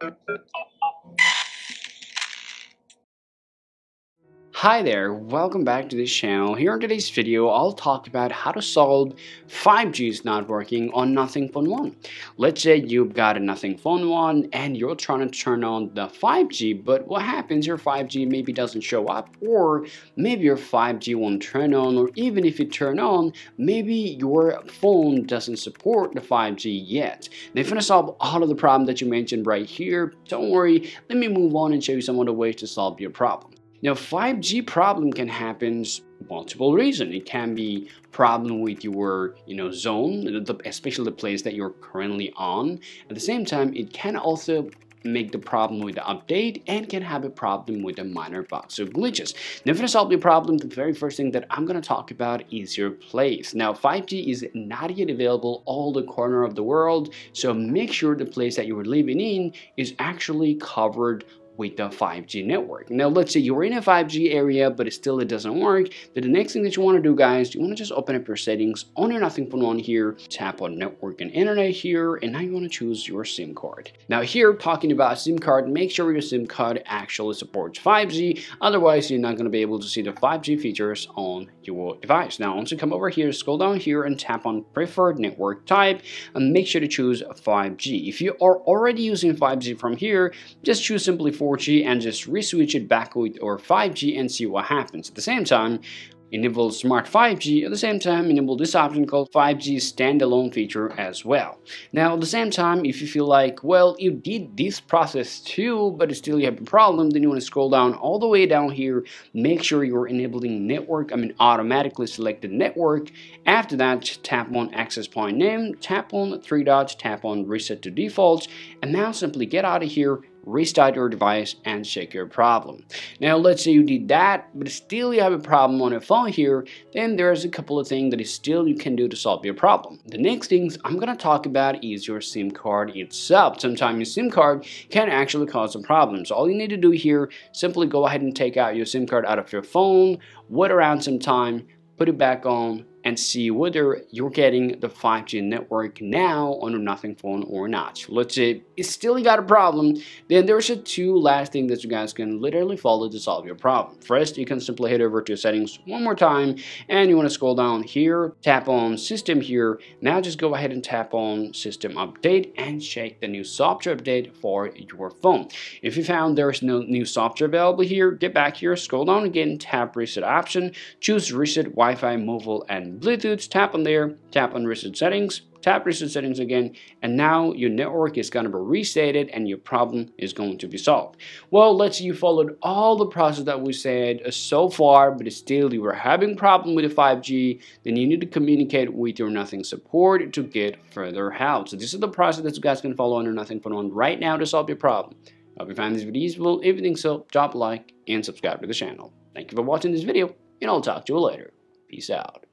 Thank you. Hi there, welcome back to this channel. Here in today's video, I'll talk about how to solve 5G is not working on Nothing Phone 1. Let's say you've got a Nothing Phone 1 and you're trying to turn on the 5G, but what happens, your 5G maybe doesn't show up, or maybe your 5G won't turn on, or even if it turn on, maybe your phone doesn't support the 5G yet. Now if you want to solve all of the problem that you mentioned right here, don't worry, let me move on and show you some other ways to solve your problem. Now 5G problem can happen multiple reasons. It can be problem with your you know zone, especially the place that you're currently on. At the same time, it can also make the problem with the update and can have a problem with the minor bugs or glitches. Now, if to solve the problem, the very first thing that I'm going to talk about is your place. Now, 5G is not yet available all the corner of the world, so make sure the place that you're living in is actually covered with the 5G network. Now let's say you're in a 5G area but it still it doesn't work, then the next thing that you want to do guys, you want to just open up your settings on your Nothing Phone 1 here, tap on network and internet here, and now you want to choose your SIM card. Now here talking about SIM card, make sure your SIM card actually supports 5G, otherwise you're not going to be able to see the 5G features on your device. Now once you come over here, scroll down here and tap on preferred network type and make sure to choose 5G. If you are already using 5G from here, just choose simply 4 4G and just reswitch it back with or 5G and see what happens. At the same time, enable Smart 5G, at the same time enable this option called 5G standalone feature as well. Now at the same time, if you feel like, well, you did this process too, but still you have a problem, then you want to scroll down all the way down here, make sure you're enabling network, I mean automatically selected network. After that, tap on access point name, tap on three dots, tap on reset to defaults, and now simply get out of here restart your device and check your problem. Now let's say you did that but still you have a problem on your phone here then there's a couple of things that still you can do to solve your problem. The next things I'm gonna talk about is your SIM card itself. Sometimes your SIM card can actually cause some problems. All you need to do here simply go ahead and take out your SIM card out of your phone, wait around some time, put it back on and see whether you're getting the 5G network now on a Nothing phone or not. Let's say it's still got a problem, then there's a two last thing that you guys can literally follow to solve your problem. First, you can simply head over to settings one more time and you want to scroll down here, tap on system here. Now just go ahead and tap on system update and check the new software update for your phone. If you found there's no new software available here, get back here, scroll down again, tap reset option, choose reset Wi-Fi mobile and Bluetooth, tap on there, tap on reset settings, tap reset settings again, and now your network is going to be resetted and your problem is going to be solved. Well, let's say you followed all the process that we said uh, so far, but still you were having problem with the 5G, then you need to communicate with your Nothing support to get further help. So this is the process that you guys can follow your Nothing Phone 1 right now to solve your problem. I hope you find this video useful. If you think so, drop a like and subscribe to the channel. Thank you for watching this video, and I'll talk to you later. Peace out.